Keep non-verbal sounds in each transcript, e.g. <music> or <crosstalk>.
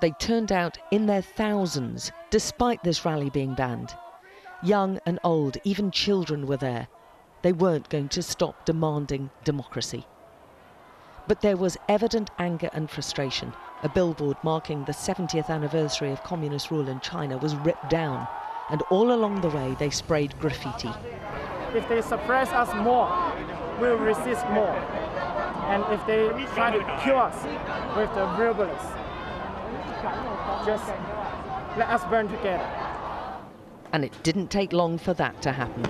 They turned out in their thousands, despite this rally being banned. Young and old, even children were there. They weren't going to stop demanding democracy. But there was evident anger and frustration. A billboard marking the 70th anniversary of communist rule in China was ripped down, and all along the way they sprayed graffiti. If they suppress us more, we'll resist more. And if they try to kill us with the bullets, just let us burn together. And it didn't take long for that to happen.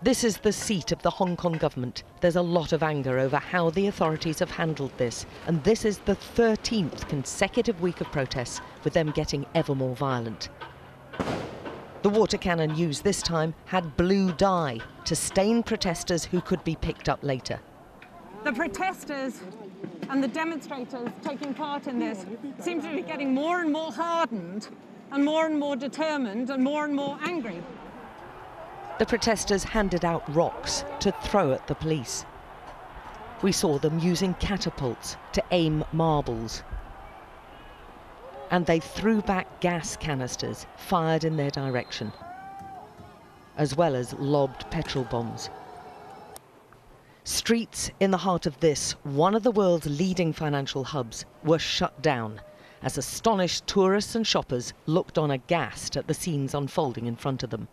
This is the seat of the Hong Kong government. There's a lot of anger over how the authorities have handled this, and this is the 13th consecutive week of protests, with them getting ever more violent. The water cannon used this time had blue dye to stain protesters who could be picked up later. The protesters and the demonstrators taking part in this seem to be getting more and more hardened and more and more determined and more and more angry. The protesters handed out rocks to throw at the police. We saw them using catapults to aim marbles. And they threw back gas canisters fired in their direction, as well as lobbed petrol bombs. Streets in the heart of this, one of the world's leading financial hubs, were shut down as astonished tourists and shoppers looked on aghast at the scenes unfolding in front of them.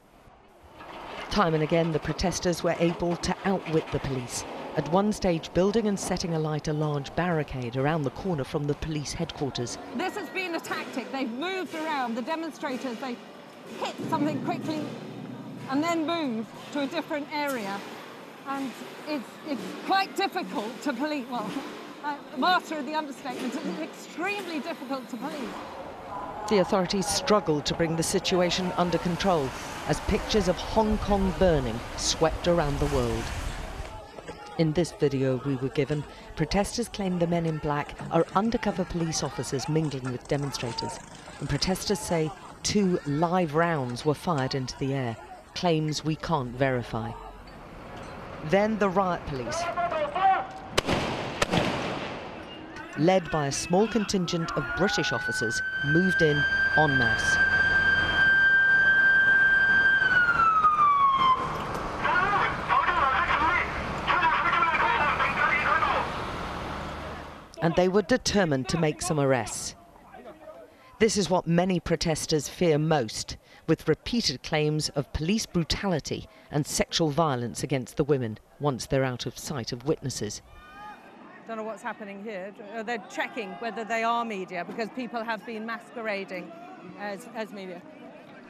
Time and again, the protesters were able to outwit the police, at one stage building and setting alight a large barricade around the corner from the police headquarters. This has been a tactic. They've moved around. The demonstrators, they hit something quickly and then move to a different area. And it's, it's quite difficult to police. Well, <laughs> uh, master of the understatement, it's extremely difficult to police. The authorities struggled to bring the situation under control as pictures of Hong Kong burning swept around the world. In this video we were given, protesters claim the men in black are undercover police officers mingling with demonstrators. And protesters say two live rounds were fired into the air, claims we can't verify. Then the riot police, led by a small contingent of British officers, moved in en masse. And they were determined to make some arrests. This is what many protesters fear most, with repeated claims of police brutality and sexual violence against the women once they're out of sight of witnesses. Don't know what's happening here. Uh, They're checking whether they are media because people have been masquerading as, as media.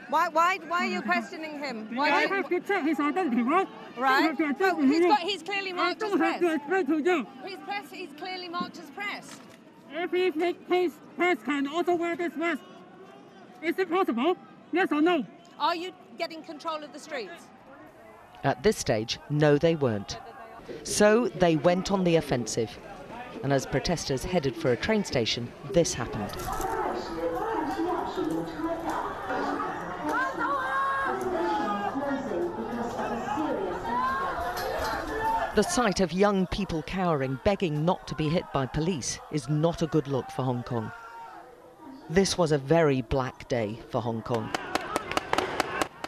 Why, why, why are you questioning him? Why I you- have to check his identity, right? Right? have to Oh, he's, him. got, he's clearly I marked as don't have press. to explain to you. He's, press. he's clearly marked as press. If he make his press can also wear this mask, is it possible? Yes or no? Are you getting control of the streets? At this stage, no, they weren't. So they went on the offensive. And as protesters headed for a train station, this happened. The sight of young people cowering, begging not to be hit by police, is not a good look for Hong Kong. This was a very black day for Hong Kong.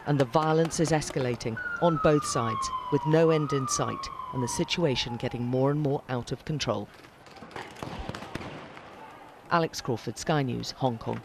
And the violence is escalating on both sides, with no end in sight, and the situation getting more and more out of control. Alex Crawford, Sky News, Hong Kong.